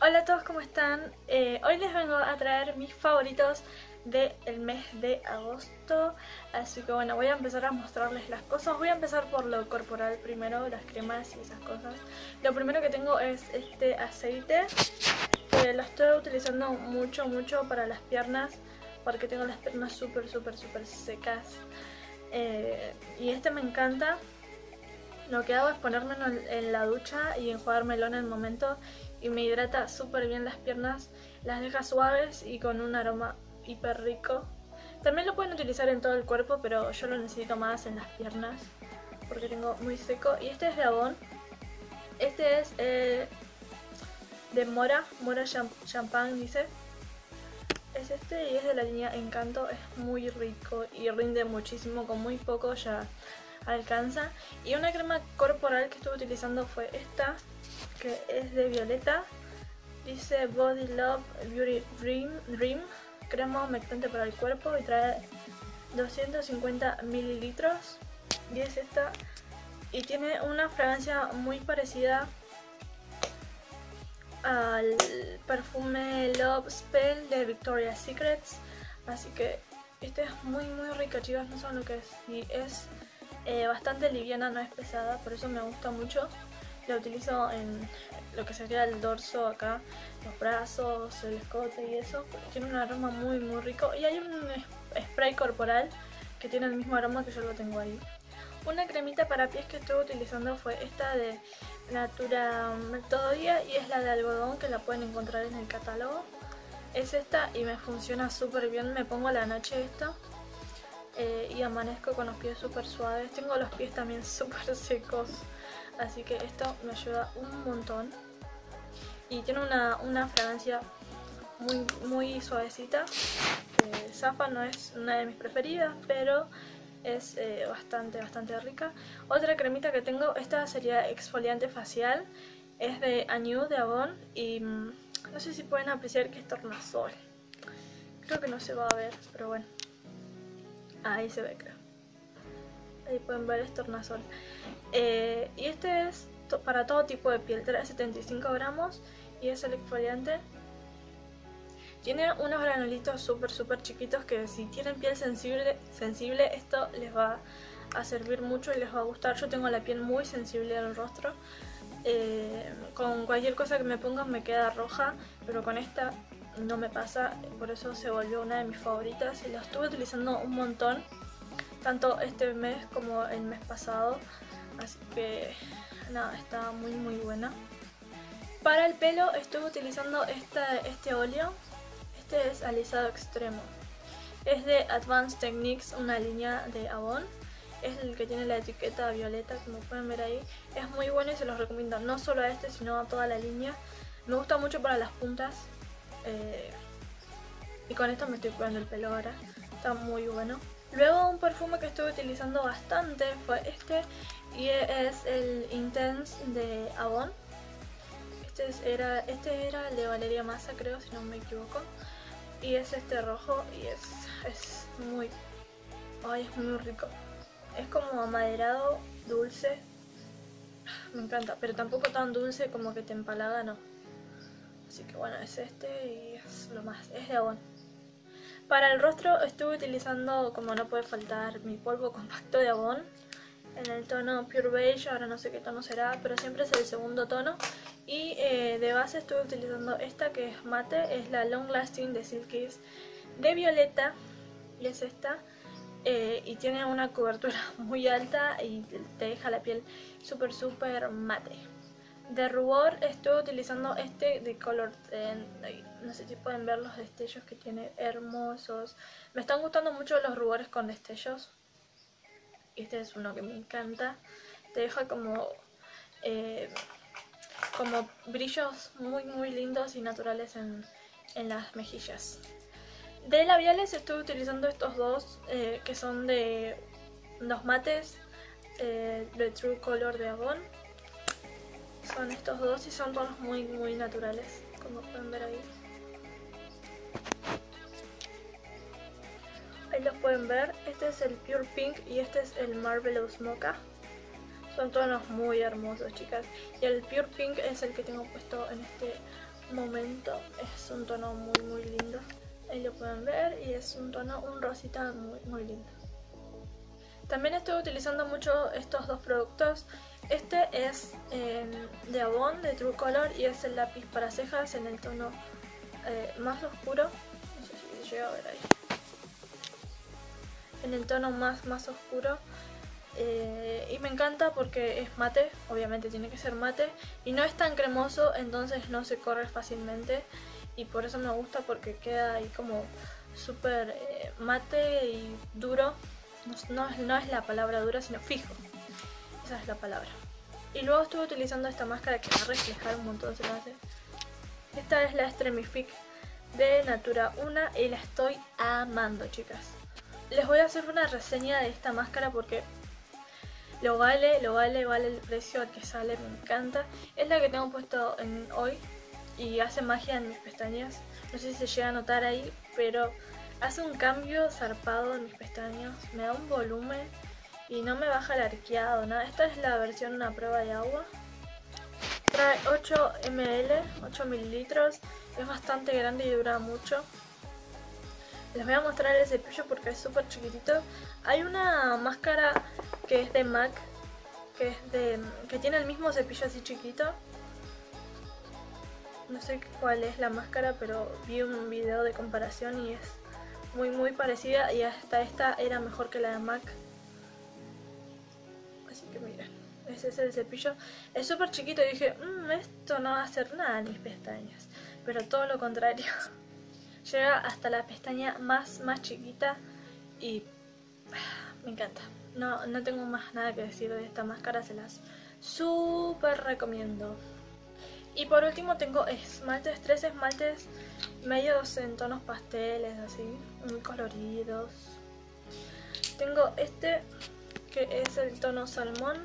Hola a todos, ¿cómo están? Eh, hoy les vengo a traer mis favoritos del mes de agosto Así que bueno, voy a empezar a mostrarles las cosas. Voy a empezar por lo corporal primero, las cremas y esas cosas. Lo primero que tengo es este aceite Que lo estoy utilizando mucho, mucho para las piernas Porque tengo las piernas súper, súper, súper secas eh, Y este me encanta lo que hago es ponérmelo en la ducha y enjuagármelo en el momento y me hidrata súper bien las piernas, las deja suaves y con un aroma hiper rico. También lo pueden utilizar en todo el cuerpo, pero yo lo necesito más en las piernas porque tengo muy seco. Y este es de Avon. Este es eh, de Mora, Mora Champagne dice. Es este y es de la línea Encanto, es muy rico y rinde muchísimo, con muy poco ya alcanza. Y una crema corporal que estuve utilizando fue esta, que es de violeta. Dice Body Love Beauty Dream, Dream crema humectante para el cuerpo y trae 250 mililitros. Y es esta. Y tiene una fragancia muy parecida al perfume Love Spell de Victoria's Secrets. Así que este es muy muy rica chicas, no saben lo que es. Y es eh, bastante liviana, no es pesada, por eso me gusta mucho. La utilizo en lo que sería el dorso acá, los brazos, el escote y eso. Tiene un aroma muy muy rico. Y hay un spray corporal que tiene el mismo aroma que yo lo tengo ahí. Una cremita para pies que estuve utilizando fue esta de Natura Todo Día y es la de algodón que la pueden encontrar en el catálogo. Es esta y me funciona súper bien, me pongo a la noche esta eh, y amanezco con los pies súper suaves. Tengo los pies también súper secos, así que esto me ayuda un montón. Y tiene una, fragancia muy, muy suavecita. Eh, Zafa no es una de mis preferidas, pero es eh, bastante, bastante rica. Otra cremita que tengo, esta sería exfoliante facial. Es de Anew de Avon y mm, no sé si pueden apreciar que es tornasol. Creo que no se va a ver, pero bueno. Ahí se ve, creo. Ahí pueden ver este tornasol. Eh, y este es para todo tipo de piel, trae 75 gramos y es el exfoliante. Tiene unos granulitos súper súper chiquitos que si tienen piel sensible, sensible esto les va a servir mucho y les va a gustar. Yo tengo la piel muy sensible al rostro. Eh, con cualquier cosa que me ponga me queda roja, pero con esta no me pasa, por eso se volvió una de mis favoritas y la estuve utilizando un montón, tanto este mes como el mes pasado, así que nada, está muy muy buena. Para el pelo estuve utilizando esta, este óleo, este es alisado extremo, es de Advanced Techniques, una línea de Avon, es el que tiene la etiqueta violeta, como pueden ver ahí, es muy bueno y se los recomiendo, no solo a este sino a toda la línea, me gusta mucho para las puntas, eh, y con esto me estoy cuidando el pelo ahora. Está muy bueno. Luego un perfume que estuve utilizando bastante fue este. Y es el Intense de Avon. Este era, este era el de Valeria Massa creo, si no me equivoco. Y es este rojo y es, es muy... Ay, es muy rico. Es como amaderado, dulce. Me encanta, pero tampoco tan dulce como que te empalaga, no. Así que bueno, es este y es lo más, es de Avon. Para el rostro estuve utilizando, como no puede faltar, mi polvo compacto de Avon en el tono Pure Beige, ahora no sé qué tono será, pero siempre es el segundo tono. Y eh, de base estuve utilizando esta que es mate, es la Long Lasting de Silkies de violeta, y es esta. Eh, y tiene una cobertura muy alta y te deja la piel súper súper mate. De rubor estuve utilizando este de color, no sé si pueden ver los destellos que tiene, hermosos. Me están gustando mucho los rubores con destellos. Este es uno que me encanta. Te deja como, eh, como brillos muy muy lindos y naturales en, las mejillas. De labiales estuve utilizando estos dos eh, que son de los mates eh, de True Color de Avon son estos dos y son tonos muy muy naturales, como pueden ver ahí. Ahí los pueden ver. Este es el Pure Pink y este es el Marvelous Mocha. Son tonos muy hermosos, chicas. Y el Pure Pink es el que tengo puesto en este momento. Es un tono muy, muy lindo. Ahí lo pueden ver y es un tono, un rosita muy, muy lindo. También estoy utilizando mucho estos dos productos. Este es de Avon, de True Color, y es el lápiz para cejas en el tono eh, más oscuro. No sé si llega a ver ahí. En el tono más, más oscuro. Eh, y me encanta porque es mate, obviamente tiene que ser mate. Y no es tan cremoso, entonces no se corre fácilmente. Y por eso me gusta porque queda ahí como súper eh, mate y duro no, no, es la palabra dura, sino fijo. Esa es la palabra. Y luego estuve utilizando esta máscara que va a reflejar un montón, se hace. Esta es la Extremific de Natura 1 y la estoy amando, chicas. Les voy a hacer una reseña de esta máscara porque lo vale, lo vale, vale el precio al que sale, me encanta. Es la que tengo puesto hoy y hace magia en mis pestañas. No sé si se llega a notar ahí, pero Hace un cambio zarpado en mis pestañas, me da un volumen y no me baja el arqueado, nada. Esta es la versión una prueba de agua. Trae 8 ml, 8 mililitros, es bastante grande y dura mucho. Les voy a mostrar el cepillo porque es súper chiquitito. Hay una máscara que es de MAC, que, tiene el mismo cepillo así chiquito. No sé cuál es la máscara, pero vi un video de comparación y es muy muy parecida y hasta esta era mejor que la de MAC. Así que miren, ese es el cepillo. Es súper chiquito y dije, mmm, esto no va a hacer nada en mis pestañas. Pero todo lo contrario. Llega hasta la pestaña más, más chiquita y me encanta. No, no tengo más nada que decir de esta máscara, se las súper recomiendo. Y por último tengo esmaltes, tres esmaltes medios en tonos pasteles, así, muy coloridos. Tengo este que es el tono salmón.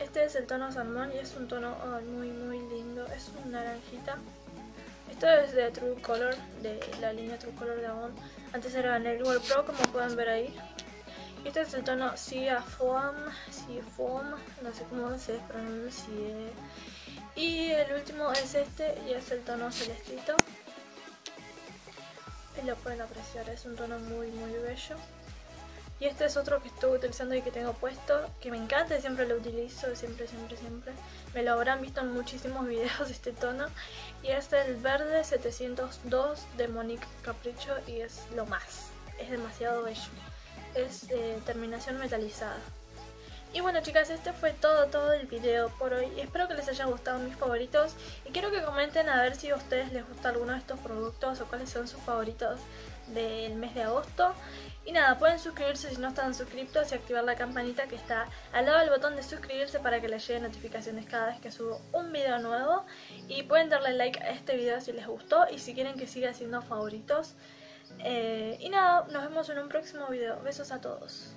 Este es el tono salmón y es un tono muy muy lindo, es un naranjita. Esto es de True Color, de la línea True Color de Avon. Antes era en el World Pro, como pueden ver ahí. Este es el tono Sea Foam, sea Foam, no sé cómo se pronuncia. Y el último es este y es el tono celestito. Y lo pueden apreciar, es un tono muy muy bello. Y este es otro que estuve utilizando y que tengo puesto, que me encanta siempre lo utilizo, siempre, siempre, siempre. Me lo habrán visto en muchísimos videos este tono. Y es el verde 702 de Monique Capricho y es lo más. Es demasiado bello es eh, terminación metalizada. Y bueno chicas, este fue todo, todo el video por hoy. Espero que les haya gustado mis favoritos. Y quiero que comenten a ver si a ustedes les gusta alguno de estos productos o cuáles son sus favoritos del mes de agosto. Y nada, pueden suscribirse si no están suscritos y activar la campanita que está al lado del botón de suscribirse para que les lleguen notificaciones cada vez que subo un video nuevo. Y pueden darle like a este video si les gustó y si quieren que siga siendo favoritos. Eh, y nada, nos vemos en un próximo video. Besos a todos.